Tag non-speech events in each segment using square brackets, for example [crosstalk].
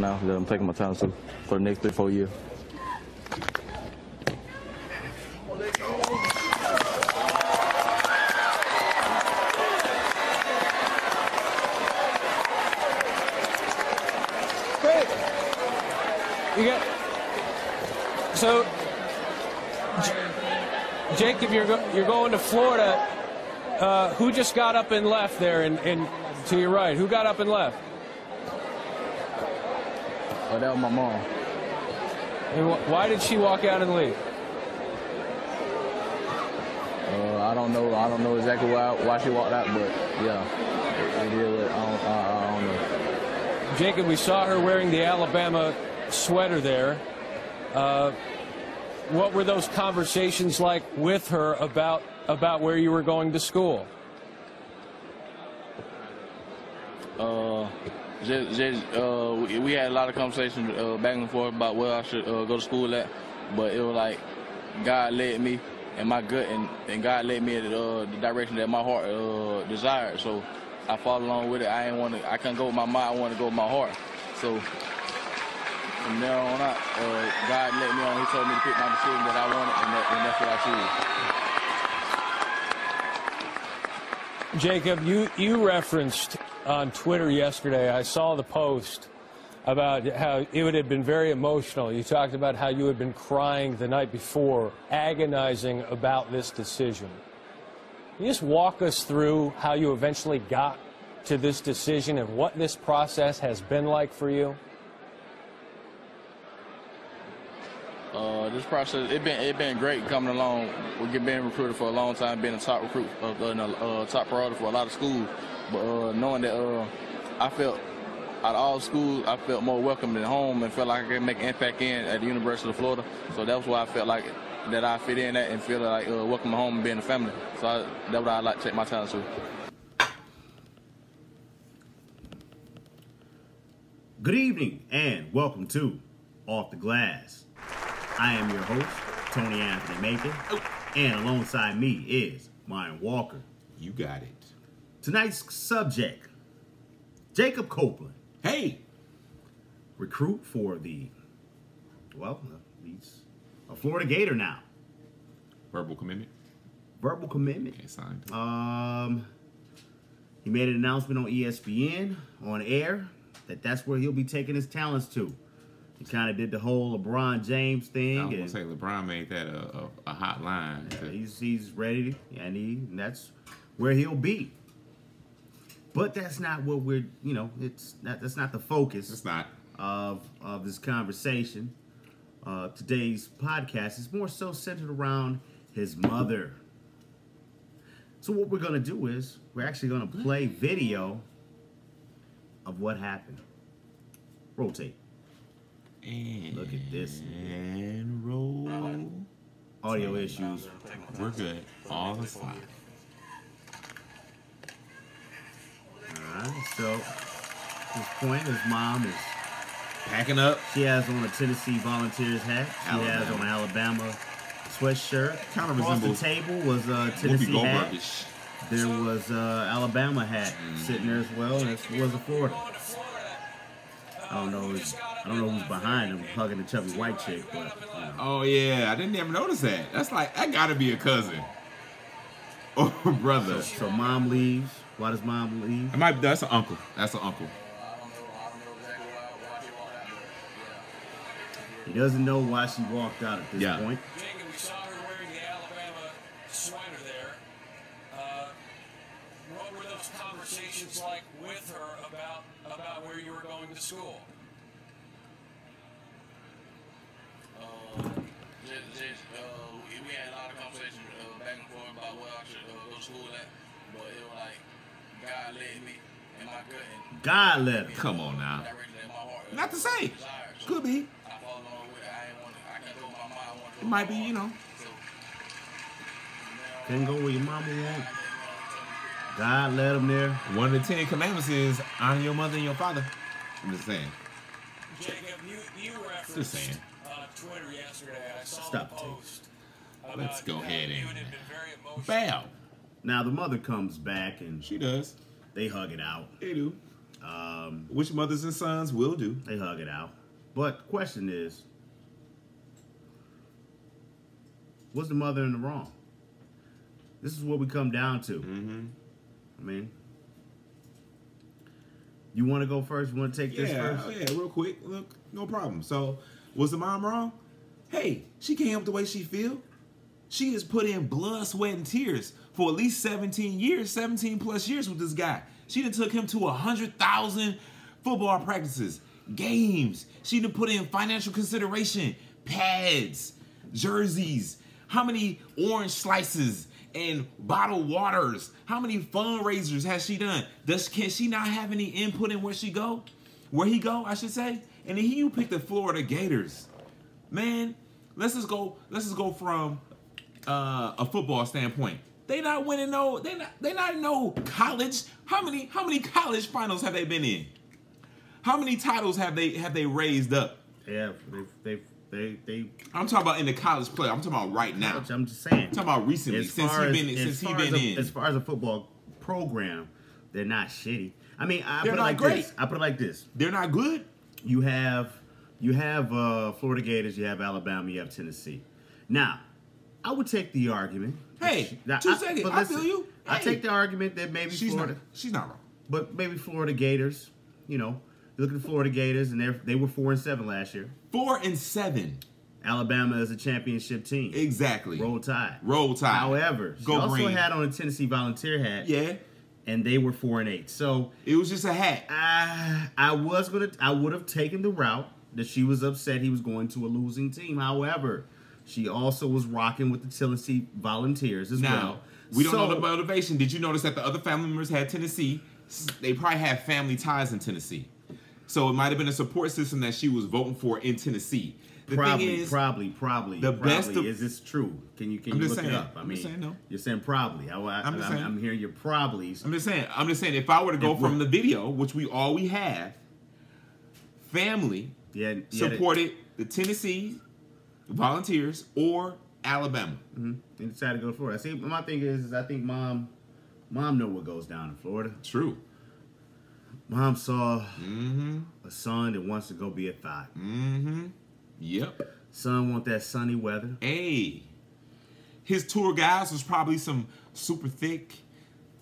now that I'm taking my time to for the next three, four years. You got so, J- Jacob, you're go, you're going to Florida. Uh, who just got up and left there, and, and to your right? Who got up and left? Oh, that was my mom. And wh- why did she walk out and leave? Uh, I don't know. I don't know exactly why why she walked out, but yeah, is. I don't, I, I don't know. Jacob, we saw her wearing the Alabama sweater there. Uh, what were those conversations like with her about about where you were going to school? Uh, just, just uh, we, we had a lot of conversations uh, back and forth about where I should uh, go to school at, but it was like God led me and my gut, and, and God led me in uh, the direction that my heart uh, desired. So I followed along with it. I ain't want to. I couldn't go with my mind. I want to go with my heart. So from there on out, uh, God led me on. He told me to pick my decision that I wanted, and, that, and that's what I choose. Jacob, you, you referenced on Twitter yesterday, I saw the post about how it would have been very emotional. You talked about how you had been crying the night before, agonizing about this decision. Can you just walk us through how you eventually got to this decision and what this process has been like for you? Uh, this process it been it been great coming along. We've been recruited for a long time, being a top recruit, uh, uh, uh, top priority for a lot of schools. But uh, knowing that uh, I felt out of all schools, I felt more welcome at home and felt like I could make an impact in at the University of Florida. So that's why I felt like that I fit in at and feel like uh, welcome home and being a family. So I, that's what I like to take my time to. Good evening and welcome to Off the Glass. I am your host, Tony Anthony Macon, and alongside me is Ryan Walker. You got it. Tonight's subject Jacob Copeland, Hey, recruit for the, well, he's a Florida Gator now. verbal commitment. Verbal commitment. Okay, signed. Um, he made an announcement on E ESPN on air that that's where he'll be taking his talents to. He kind of did the whole LeBron James I thing. was gonna say LeBron made that a, a, a hot line. Yeah, he's he's ready, and he and that's where he'll be. But that's not what we're you know it's not that's not the focus it's not. of of this conversation. Uh, today's podcast is more so centered around his mother. So what we're gonna do is we're actually gonna play video of what happened. Rotate. And Look at this. And roll. Audio issues. We're good. All is fine. Alright, so at this point his mom is Packing up. She has on a Tennessee Volunteers hat. She has Alabama. on Alabama sweatshirt. Across the resembles table was a Tennessee hat. There was a Alabama hat sitting there as well, and this was a Florida. I don't know. Who's- I don't know who's behind him hugging the chubby white chick, but you know. Oh yeah, I didn't even notice that. That's like that gotta be a cousin. [laughs] Or brother. So mom leaves. Why does mom leave? It might be that's an uncle. That's an uncle. He doesn't know why she walked out at this Yeah. point. Jacob, we saw her wearing the Alabama sweater there. Uh, what were those conversations like with her about about where you were going to school? Should uh, go to school at, but it was like God led me and my gut and God let him. Come on now. direction that my heart uh, Not to say. Could be. I followed along with it. I ain't want to. I can't go with my mind. I want might be, you know. So, Can't go where your mama want. God let him there. One of the Ten Commandments is honor your mother and your father. I'm just saying. Jacob, you you referenced Just saying. on Twitter yesterday. I saw Stop the post. Let's go ahead and- had been very emotional. Bow. Now the mother comes back and She does. they hug it out. They do. Um, which mothers and sons will do. they hug it out. But the question is, was the mother in the wrong? This is what we come down to. Mm-hmm. I mean, you want to go first? You want to take this first? oh, yeah, real quick. Look, no problem. So, was the mom wrong? Hey, she can't help the way she feel. She has put in blood, sweat, and tears for at least 17 years, 17 plus years with this guy. She done took him to hundred thousand football practices, games. She done put in financial consideration, pads, jerseys. How many orange slices and bottled waters? How many fundraisers has she done? Does can she not have any input in where she go? Where he go, I should say. And then he you pick the Florida Gators. Man, let's just go. Let's just go from uh, a football standpoint. They not winning no. They not. They not in no college. How many? How many college finals have they been in? How many titles have they have they raised up? Yeah, they, they, they, they. I'm talking about in the college play. I'm talking about right now. I'm just saying. I'm talking about recently As since he as, been since he far been a, in. as far as a football program, they're not shitty. I mean, I They're put it like great. this. I put it like this. They're not good. You have you have uh, Florida Gators, you have Alabama, you have Tennessee. Now, I would take the argument. Hey, Now, two I, seconds. but I feel you. I take the argument that maybe She's Florida, not. She's not wrong. but maybe Florida Gators. You know, you look at the Florida Gators, and they they were four and seven last year. Four and seven. Alabama is a championship team. Exactly. Roll Tide. Roll Tide. However, she Go also green. had on a Tennessee Volunteer hat, Yeah. and they were four and eight. So It was just a hat. I I was gonna I would have taken the route that she was upset he was going to a losing team. However, she also was rocking with the Tennessee Volunteers as Now, well. we don't So- know the motivation. Did you notice that the other family members had Tennessee? They probably had family ties in Tennessee. So it might have been a support system that she was voting for in Tennessee. The probably, thing is, probably, probably, the probably. best of- is this true? Can you can I'm you look it up? I I'm mean, saying no. you're saying probably. I, I'm, just saying. I'm hearing your probablys. I'm just saying. I'm just saying. If I were to go If from the video, which we all we have, family Yeah, supported the Tennessee Volunteers or Alabama. Mm-hmm. And decided to go to Florida. See, my thing is, is I think mom, mom know what goes down in Florida. True. Mom saw Mm-hmm. a son that wants to go be a thought. Mm-hmm. Yep. Son want that sunny weather. Hey, his tour guides was probably some super thick,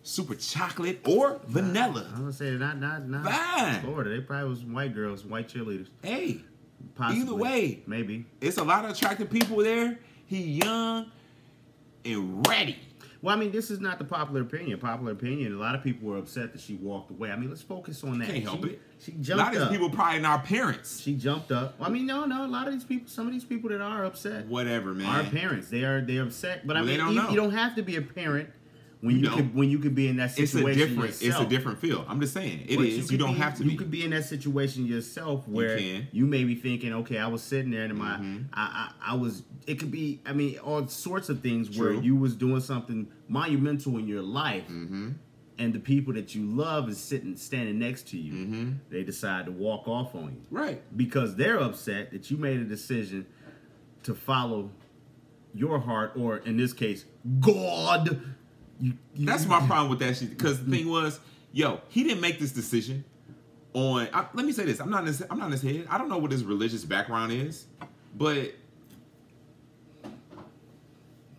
super chocolate or vanilla. I'm gonna say not not not Fine. Florida. They probably was white girls, white cheerleaders. Hey, Possibly. Either way. maybe. it's a lot of attractive people there. He young and ready. Well, I mean, this is not the popular opinion. Popular opinion. A lot of people were upset that she walked away. I mean, let's focus on that. Can't help she, it. She A lot jumped of these up. people probably not parents. she jumped up. I mean, no, no. A lot of these people, some of these people that are upset Whatever, man. are parents. They are they're upset. But I Well, they mean, don't you, know. you don't have to be a parent when You you, don't. when you could be in that it's a situation different. It's a different feel. I'm just saying it But is. You, could don't be- have to You be. could be in that situation yourself where can. you, may be thinking, okay, I was sitting there and my, Mm-hmm. I, I, I was. It could be. I mean, all sorts of things where you was doing something monumental in your life, Mm-hmm. and the people that you love is sitting, standing next to you. Mm-hmm. They decide to walk off on you Right. because they're upset that you made a decision to follow your heart, or in this case, God. You, you, That's my problem with that shit. Because the thing was, yo, he didn't make this decision on. I, let me say this: I'm not in his, I'm not in his head. I don't know what his religious background is, but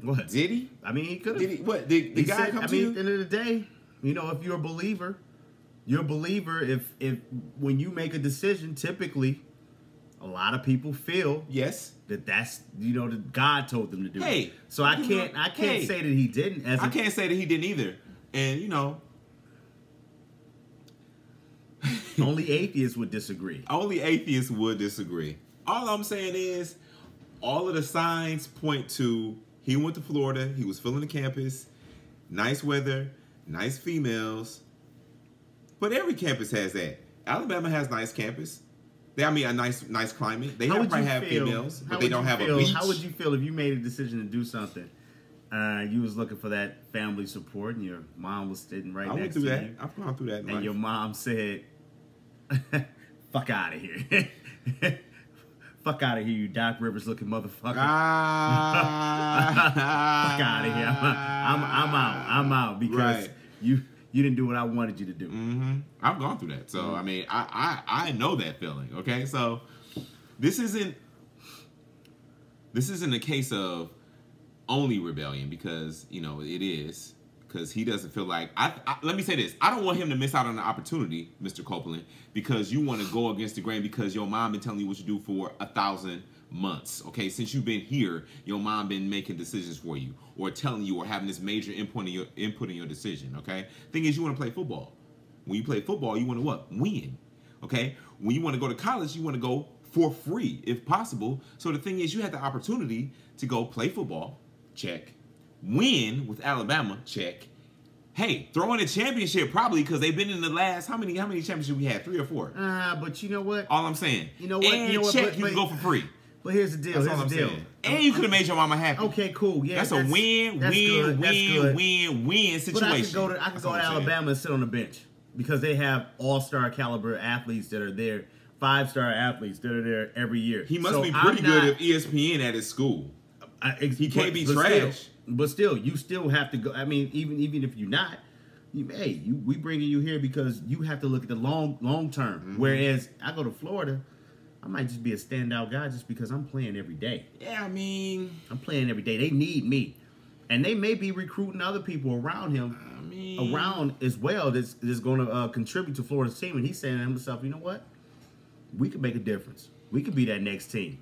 What? did he? I mean, he could Did have. he? What? Did the He guy said, come I to mean, you? at the end of the day, you know, if you're a believer, you're a believer. If if when you make a decision, typically, a lot of people feel yes. that that's you know that God told them to do. Hey, it. so I can't I can't hey. say that he didn't. As I a- can't say that he didn't either. And you know, [laughs] only atheists would disagree. only atheists would disagree. All I'm saying is, all of the signs point to he went to Florida. He was filling the campus, nice weather, nice females. But every campus has that. Alabama has nice campus. They, I mean, a nice, nice climate. They How have, probably have feel? females, but they don't have feel- a beach. How would you feel if you made a decision to do something? Uh, you was looking for that family support, and your mom was sitting right I went next through to that. you. I've gone through that. and life. your mom said, [laughs] "Fuck out of here, [laughs] fuck out of here, you Doc Rivers looking motherfucker, Ah, [laughs] fuck out of here, I'm, I'm, I'm out, I'm out because Right. you you didn't do what I wanted you to do. hmm I've gone through that, so I mean, I, I I know that feeling. Okay, so this isn't this isn't a case of only rebellion because you know it is because he doesn't feel like I, I. Let me say this: I don't want him to miss out on the opportunity, Mr. Copeland, because you want to go against the grain because your mom been telling you what to do for a thousand months. Okay, since you've been here, your mom been making decisions for you or telling you or having this major input in your input in your decision. Okay, thing is, you want to play football. When you play football, you want to what? Win. Okay, when you want to go to college, you want to go for free if possible. So the thing is, you had the opportunity to go play football. Check. Win with Alabama. Check. Hey, throw in a championship probably because they've been in the last how many how many championships we had? Three or four. Ah, but you know what? All I'm saying. You know what? And You know what? check, But- you can go for free. But here's the deal. That's here's all I'm the deal. saying. And you could have made your mama happy. Okay, cool. Yeah, That's a win, that's win, good, that's win, good. win, win situation. But I could go to I could go to I'm saying. Alabama and sit on the bench because they have all star caliber athletes that are there, five star athletes that are there every year. He must So be I'm pretty good not- at E ESPN at his school. I, ex- He can't but- be but trash. Still, but still, you still have to go. I mean, even even if you're not, you, hey, you, we bringing you here because you have to look at the long long term. Mm-hmm. Whereas I go to Florida, I might just be a standout guy just because I'm playing every day. Yeah, I mean, I'm playing every day. They need me, and they may be recruiting other people around him, I mean, around as well. That's that's going to uh, contribute to Florida's team. And he's saying to himself, you know what? We could make a difference. We could be that next team.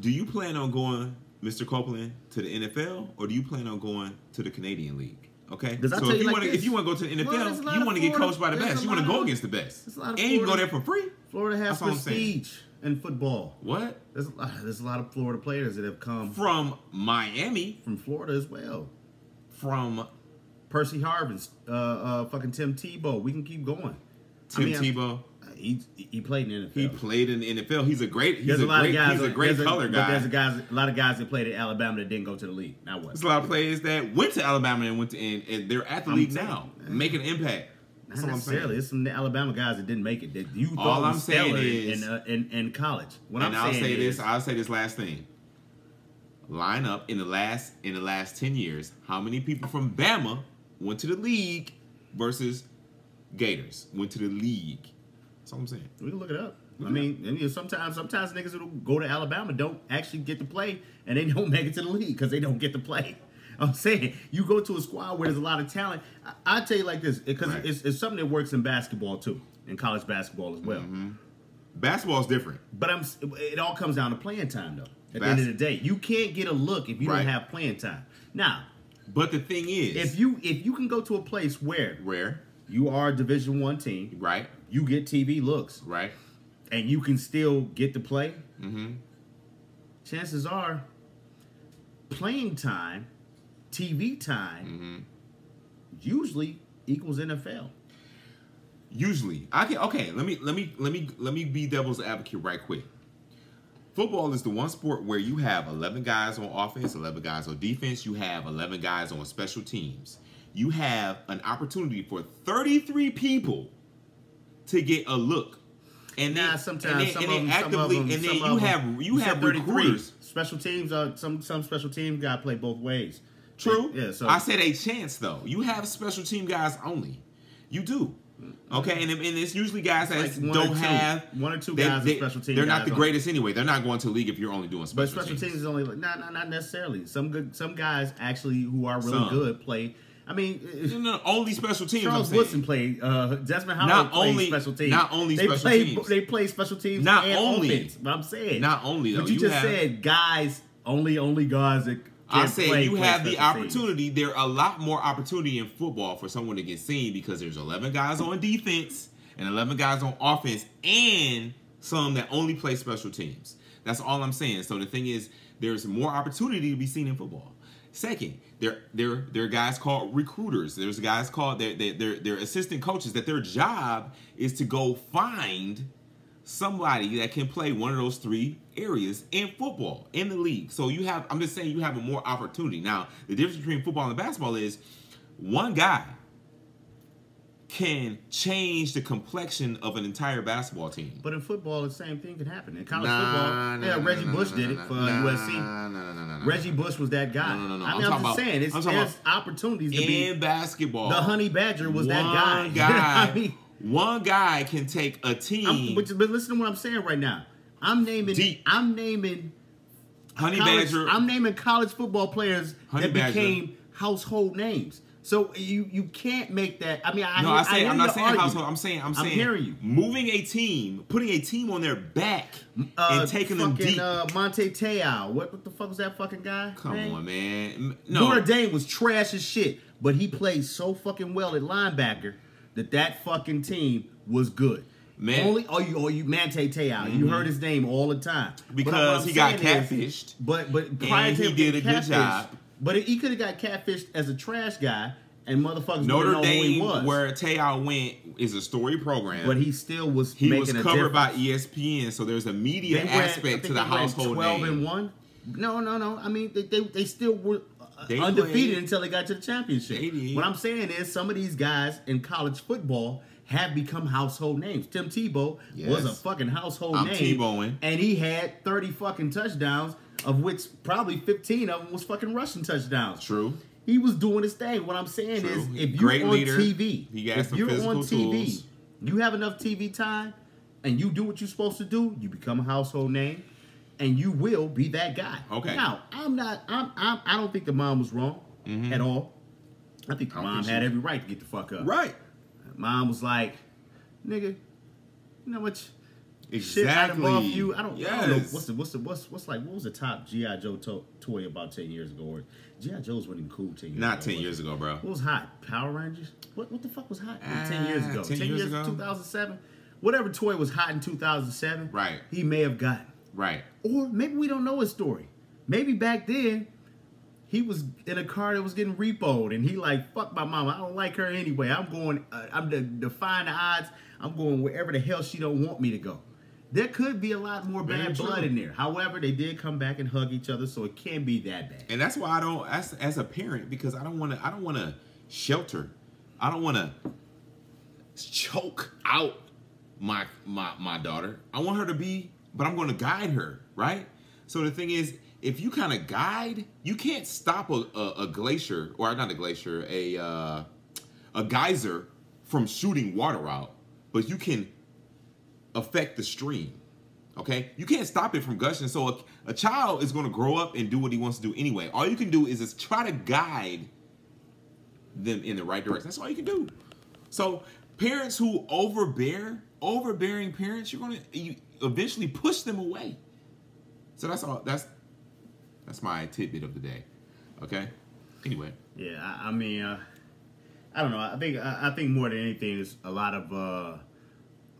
do you plan on going, Mr. Copeland, to the NFL, or do you plan on going to the Canadian League? Okay, 'Cause I so tell if you you like want to, if you want to go to the Well, there's a NFL, lot you want to get coached by the best. You want to go against the best, there's a and you can go there for free. Florida has That's all I'm prestige in football. What There's a, lot, there's a lot of Florida players that have come from Miami? from Florida as well. From Percy Harvin, uh, uh, fucking Tim Tebow. We can keep going. Tim I'm- Tebow. He he played in the NFL. He played in the NFL. He's a great. He's There's a, a, lot great. of guys. he's a great color but guy. There's a guys, a lot of guys that played at Alabama that didn't go to the league. Now what? There's a lot of players that went to Alabama and went to and, and they're at the I'm league now, making an impact. That's Not all I'm necessarily. saying. There's some Alabama guys that didn't make it. That you thought All I'm saying is- in, uh, in in college. What and I'm I'll saying say is, this. I'll say this last thing. Line up in the last in the last ten years. How many people from Bama went to the league versus Gators went to the league? That's all I'm saying. we can look it up. I Look it mean, and, you know, sometimes sometimes niggas who go to Alabama don't actually get to play, and they don't [laughs] make it to the league because they don't get to play. [laughs] I'm saying you go to a squad where there's a lot of talent. I, I tell you like this because Right. it's, it's something that works in basketball too, in college basketball as well. Mm-hmm. Basketball's different. But I'm it all comes down to playing time though. At the end of the day, you can't get a look if you Right. don't have playing time. Now, But the thing is, if you if you can go to a place where where you are a Division One team, right, you get TV looks, right, and you can still get to play, mm-hmm. chances are playing time, TV time, Mm-hmm. usually equals NFL. Usually, I can. Okay, let me let me let me let me be devil's advocate right quick. Football is the one sport where you have 11 guys on offense, 11 guys on defense. You have 11 guys on special teams. You have an opportunity for 33 people to get a look. And then, Nah, sometimes and some and of them, some of them, and then you have you, said have 33. recruiters. Special teams are some some special teams got to play both ways. True. Yeah. So I said a chance though. You have special team guys only. You do. Okay, and, and it's usually guys that Like don't two. have One or two guys are special team They're not the only. greatest anyway. They're not going to league if you're only doing special, But special teams is only like not not not necessarily. Some good some guys actually who are really Some. good play. I mean, No, no, only special teams. Charles. Woodson played. Uh, Desmond Howard Not played only- special teams. not only they special play, teams. They play special teams. Not and only. offense, but I'm saying Not only, though, But you, you just have- said guys only only guys that. I say you have the opportunity. There are a lot more opportunity in football for someone to get seen because there's 11 guys on defense and 11 guys on offense and some that only play special teams. That's all I'm saying. So the thing is, there's more opportunity to be seen in football. Second, there there there are guys called recruiters. There's guys called they're, they're, they're assistant coaches that their job is to go find somebody that can play one of those three areas in football in the league. So you have I'm just saying you have a more opportunity. Now, the difference between football and basketball is one guy can change the complexion of an entire basketball team. But in football, the same thing can happen. In college Nah, football, nah, yeah, nah, Reggie nah, Bush nah, did nah, it for nah, USC. Nah, nah, nah, nah, nah. Reggie Bush was that guy. No, no, no, no. I I'm I'm, just about- saying, it's, I'm talking there's opportunities to be. in basketball, The Honey Badger was that one guy. [laughs] You know guy, I mean? One guy can take a team. But, but listen to what I'm saying right now. I'm naming. Deep. I'm naming. Honey college, Badger. I'm naming college football players Honey that Badger. became household names. So you you can't make that. I mean, I no, hear, I say hear I'm not saying argument. household. I'm saying I'm I'm saying hearing you. moving a team, putting a team on their back Uh, and taking them fucking, deep. Uh, Manti Te'o. What, what the fuck was that fucking guy? Come on, man. No, Notre Dame was trash as shit, but he played so fucking well at linebacker that that fucking team was good. Man. Mm-hmm. Only oh you oh you Manti Te'o. You heard his name all the time Because he got saying is- catfished. But but prior to he did a good job. But he could have got catfished as a trash guy, and motherfuckers Notre wouldn't know who he Dame, was. where Teo went, is a story program. but he still was he making was a covered by. ESPN, so there's a media They aspect to the household Twelve name. and one. No, no, no. I mean, they they, they still were They undefeated played. until they got to the championship. What I'm saying is, some of these guys in college football have become household names. Tim Tebow was a fucking household I'm name, Tebowing. and he had 30 fucking touchdowns, of which probably 15 of them was fucking rushing touchdowns. True. He was doing his thing. What I'm saying True. is, if you're Great on leader. TV, if you're on TV, tools. you have enough TV time, and you do what you're supposed to do, you become a household name, and you will be that guy. Okay. Now, I'm not. I'm. I'm I don't think the mom was wrong at all. I think the Mm-hmm. I mom had every right to get the fuck up. Right. Mom was like, "Nigga, you know what? Shit I Exactly. you. I don't, I don't know what's the what's the what's what's like what was the top GI Joe to- toy about ten years ago? Or GI Joe's wasn't even cool ten years. Not ago, ten years it? ago, bro. What was hot? Power Rangers? What what the fuck was hot Ah, ten years ago? 10 years ago? two thousand seven. Whatever toy was hot in two thousand seven, Right. He may have gotten, Right. or maybe we don't know his story. Maybe back then. He was in a car that was getting repoed, and he like, "Fuck my mama. I don't like her anyway. I'm going. Uh, I'm de- defying the odds. I'm going wherever the hell she don't want me to go." There could be a lot more Very bad true. blood in there. However, they did come back and hug each other, so it can't be that bad. And that's why I don't as as a parent because I don't want to I don't want to shelter. I don't want to choke out my my my daughter. I want her to be but I'm going to guide her, right? So the thing is if you kind of guide, you can't stop a, a, a glacier or not a glacier, a uh, a geyser from shooting water out, but you can affect the stream. Okay, you can't stop it from gushing. So a, a child is going to grow up and do what he wants to do anyway. All you can do is just try to guide them in the right direction. That's all you can do. So parents who overbear, overbearing parents, you're going to you eventually push them away. So that's all. That's that's my tidbit of the day. Okay. Anyway, Yeah, I, I mean, uh, I don't know. I think I, I think more than anything is a lot of uh,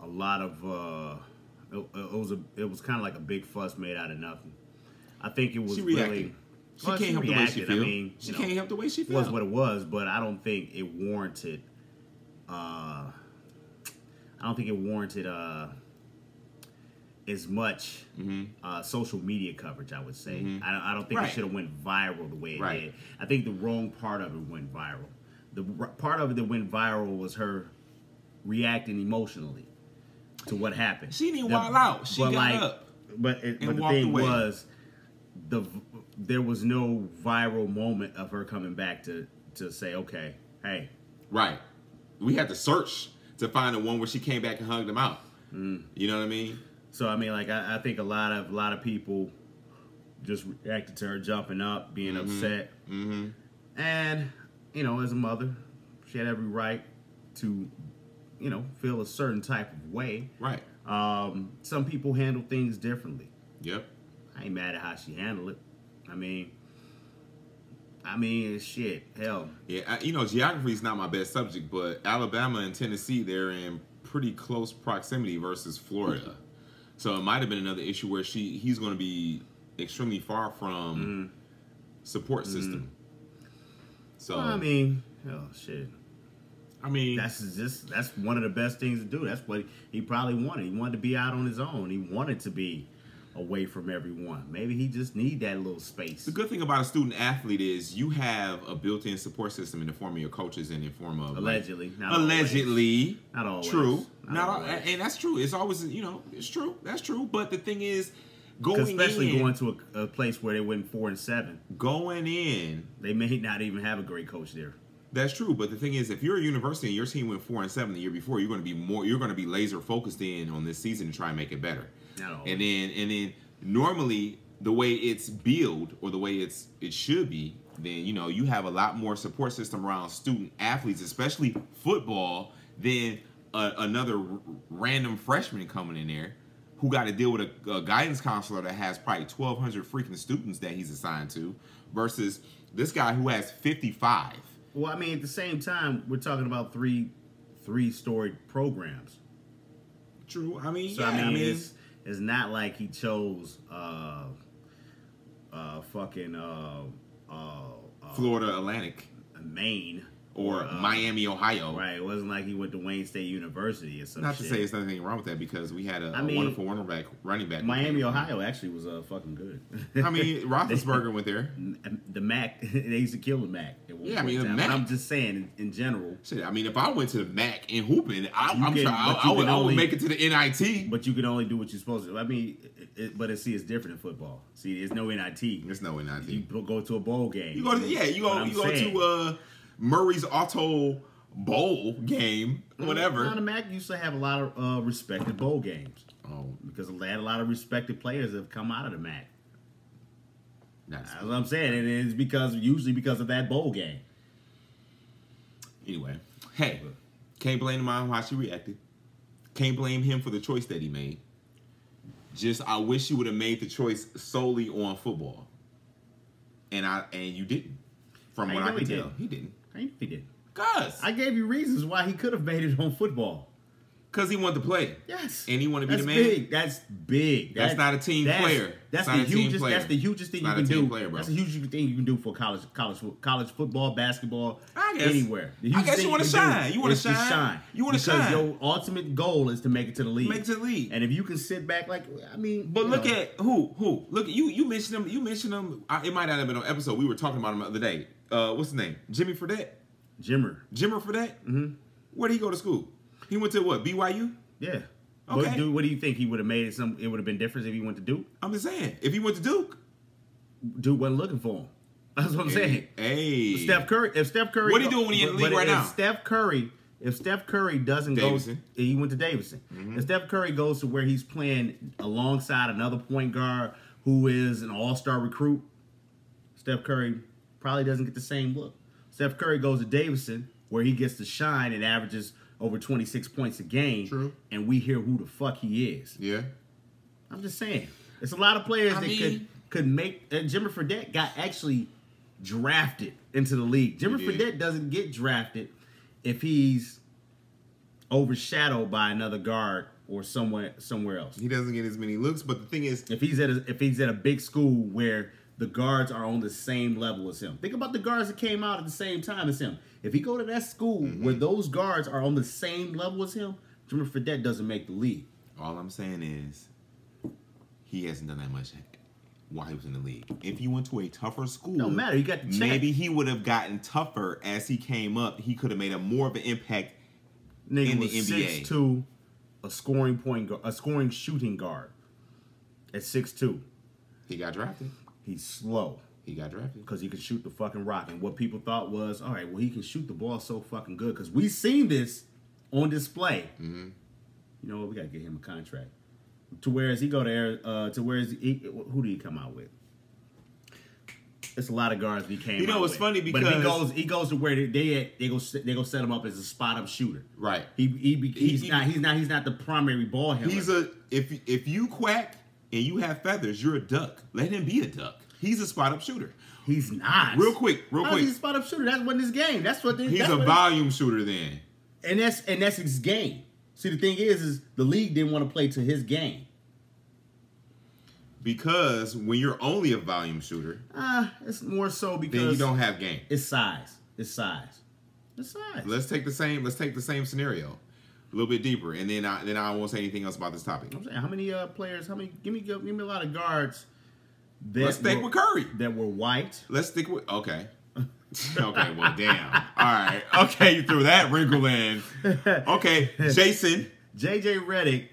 a lot of uh, it, it was a it was kind of like a big fuss made out of nothing. I think it was she really. She well, can't help the way she reacted. feels. I mean, she know, can't help the way she it feels. was what it was, but I don't think it warranted. Uh, I don't think it warranted uh, as much uh, social media coverage. I would say. I, I don't think Mm-hmm. Right. it should have went viral the way it Right. did. I think the wrong part of it went viral. The r- part of it that went viral was her reacting emotionally to what happened. She didn't The- wild out. She but got up But it, but the thing away. was, the there was no viral moment of her coming back to to say, okay, hey, Right. We had to search to find the one where she came back and hugged him out. Mm. You know what I mean? So I mean, like I, I think a lot of a lot of people just reacted to her jumping up, being upset, Mm-hmm. and you know, as a mother, she had every right to, you know, feel a certain type of way. Right. Um, some people handle things differently. Yep. I ain't mad at how she handled it. I mean, I mean, shit, hell, Yeah. I, you know, geography is not my best subject, but Alabama and Tennessee, they're in pretty close proximity versus Florida. So it might have been another issue where she he's going to be extremely far from mm-hmm. support mm-hmm. system. So I mean, oh shit. I mean, That's just that's one of the best things to do. That's what he probably wanted. He wanted to be out on his own. He wanted to be away from everyone. Maybe he just need that little space. The good thing about a student athlete is you have a built-in support system in the form of your coaches and in the form of like- Allegedly, not allegedly, Not always. true, Not not, al- always. and that's true. It's always you know it's true. That's true. But the thing is, going Especially in, going to a, a place where they went four and seven, going in, they may not even have a great coach there. That's true, but the thing is, if you're a university and your team went four and seven the year before, you're going to be more. You're going to be laser focused in on this season to try and make it better. And then, and then, normally the way it's billed or the way it's it should be, then you know you have a lot more support system around student athletes, especially football, than a, another r- random freshman coming in there who got to deal with a, a guidance counselor that has probably 1,200 freaking students that he's assigned to, versus this guy who has 55. Well, I mean, at the same time, we're talking about three three-story programs. True. I mean, So yeah, I mean, it's it's not like he chose uh uh fucking uh uh, uh Florida Atlantic. Maine or uh, Miami, Ohio. Right. It wasn't like he went to Wayne State University or some Not to say there's nothing wrong with that because we had a, I a mean, wonderful running back, running back. Miami, Ohio actually was uh fucking good. I mean, [laughs] Roethlisberger went there. [laughs] the MAC [laughs] they used to kill the MAC. Yeah, I mean, the MAC- I'm just saying in, in general. Shit, I mean, if I went to the MAC in hooping, I, I'm can- trying. I, I would, can I would only- make it to the NIT. But you can only do what you're supposed to. I mean, it, it, but it, see, it's different in football. See, there's no NIT. There's no NIT. You You, go to a bowl game. You go to yeah, you go you go saying- to uh, Murray's Auto Bowl game, whatever. Now, the MAC used to have a lot of uh, respected bowl games oh, because they had a lot of respected players have come out of the MAC. that's That's what I'm saying. And it's because usually because of that bowl game. Anyway, hey, can't blame the mom how she reacted. Can't blame him for the choice that he made. Just I wish you would have made the choice solely on football. And I and you didn't. From I what I can tell, didn't. he didn't. I know he did. Cause, I gave you reasons why he could have made it on football. cause he wanted to play. Yes, And he wanted to be that's the man. Big. That's big. That's not a team that's- player. That's the hugest. That's the hugest thing you can do. player. That's the hugest thing you can do for college, college, college football, basketball, I guess. anywhere. I guess you wanna shine. You is to shine. You wanna shine. because shine. your ultimate goal is to make it to the league. Make it to the league. And if you can sit back, like I mean, But look know, at who who look at you. You mentioned him. You mentioned him. I, it might not have been on episode. We were talking about him the other day. Uh, what's his name? Jimmy Fredette. Jimmer. Jimmer Fredette. Mm-hmm. Where did he go to school? He went to what? BYU. Yeah. Okay. What, do, what do you think he would have made it? Some it would have been different if he went to Duke. I'm just saying. If he went to Duke, Duke wasn't looking for him. [laughs] That's what I'm saying. Hey, Steph Curry. If Steph Curry, What he doing when he in the league right if now? Steph Curry, if Steph Curry doesn't. Mm-hmm. go, he went to Davidson. If Steph Curry goes to where he's playing alongside another point guard who is an All Star recruit, Steph Curry probably doesn't get the same look. Steph Curry goes to Davidson where he gets to shine and averages over 26 points a game. True. And we hear who the fuck he is. Yeah. I'm just saying. It's a lot of players I that mean- could could make. And Jimmy Fredette got actually drafted into the league. Jimmy He. Fredette doesn't get drafted if he's overshadowed by another guard or somewhere somewhere else. He doesn't get as many looks, but the thing is, If he's at a, if he's at a big school where the guards are on the same level as him. Think about the guards that came out at the same time as him. If he go to that school Mm-hmm. where those guards are on the same level as him, Jimmy Fredette doesn't make the league. all I'm saying is, he hasn't done that much while he was in the league. If he went to a tougher school, Don't matter, he got maybe he would have gotten tougher as he came up. He could have made a more of an impact. Nigga in the was NBA. 6'2", a scoring point, a scoring shooting guard. At 6'2", He got drafted. He's slow He got drafted. because he can shoot the fucking rock. And what people thought was, all right, well, he can shoot the ball so fucking good because we seen this on display. Mm-hmm. You know what? We gotta get him a contract. To where is he go there? Uh, to where is he? Who did he come out with? It's a lot of guards he came. You know, it's with. funny but he goes, he goes to where they they, they go they go set him up as a spot up shooter. Right. He he be- he's he- not he's not he's not the primary ball handler. He's a if if you quack and you have feathers, you're a duck. Let him be a duck. He's a spot up shooter. he's not Real quick, real quick. He's a spot up shooter? That's what his game. That's what they, He's that's a what volume shooter then. and that's and that's his game. See, the thing is, is the league didn't want to play to his game. Because when you're only a volume shooter, Ah, it's more so because then you don't have game. It's size. It's size. It's size. Let's take the same. Let's take the same scenario. A little bit deeper, and then I then I won't say anything else about this topic. I'm saying, how many uh, players? How many? Give me, give me a lot of guards. That Let's stick were- with Curry. That were white. Let's stick with okay. [laughs] okay, well, damn. [laughs] All right. Okay, you threw that wrinkle in. Okay, Jason. [laughs] JJ Redick.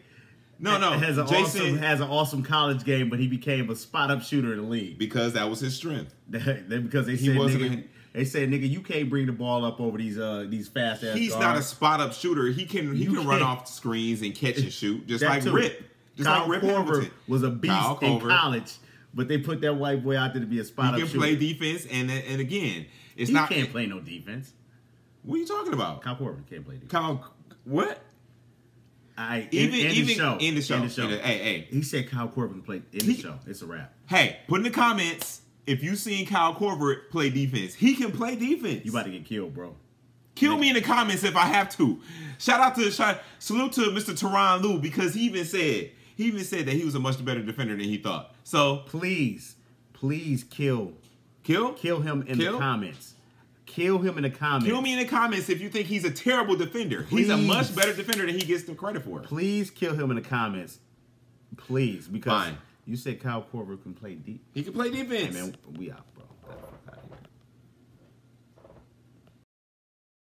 No, no. has an Jason, awesome has an awesome college game, but he became a spot up shooter in the league. because that was his strength. Because they He said wasn't nigga, they said nigga you can't bring the ball up over these uh these fast ass. He's not a spot up shooter. He can he You can run can't- off screens and catch and shoot, just That like too. Rip. Just Kyle like Rip Hamilton. was a beast Kyle in college, but they put that white boy out there to be a spot He up He can shooter. play defense, and and again, it's he not. can't play no defense. What are you talking about? Kyle Korver can't play defense. Kyle, what? I Even in, in even the show. in the show. In the show. In the- hey hey He said Kyle Korver can play in the show. It's a wrap. hey! Put in the comments if you seen Kyle Korver play defense. He can play defense. You about to get killed, bro. Kill me in the comments if I have to. Shout out to shout, salute to Mr. Tyronn Lue because he even said he even said that he was a much better defender than he thought. So Please, please kill kill kill him in Kill? the comments. Kill him in the comments. Kill me in the comments if you think he's a terrible defender. He's a much better defender than he gets the credit for. Please kill him in the comments. Please, because Fine. You said Kyle Korver can play deep. He can play Hey defense. man, we out.